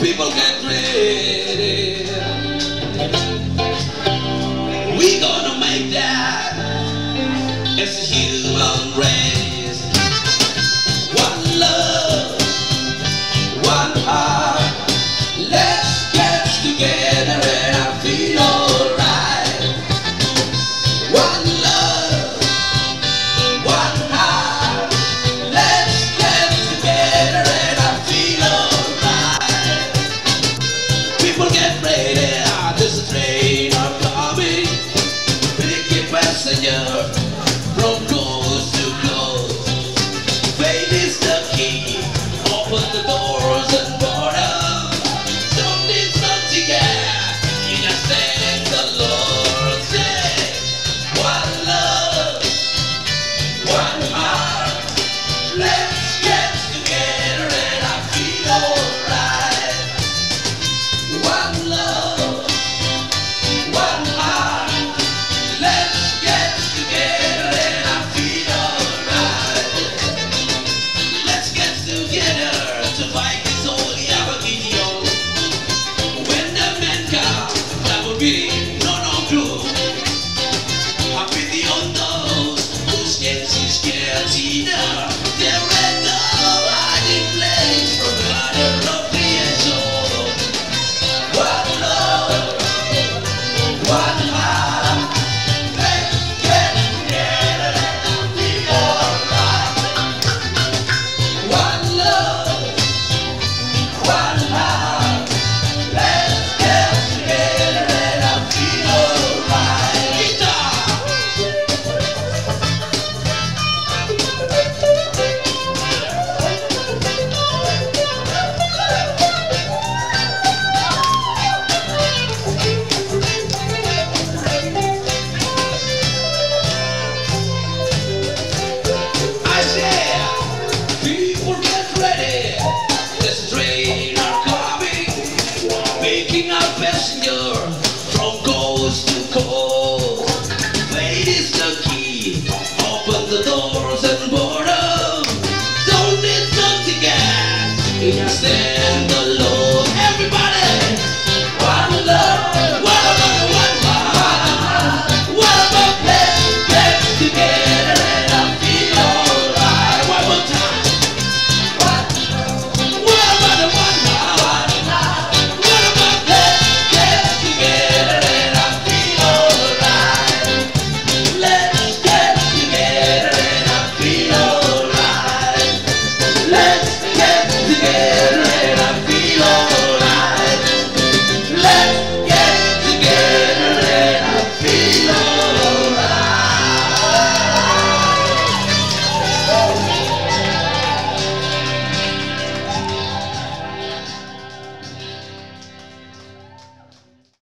People get ready. We gonna make that. It's a 记得。the key. Open the doors and boredom. Don't need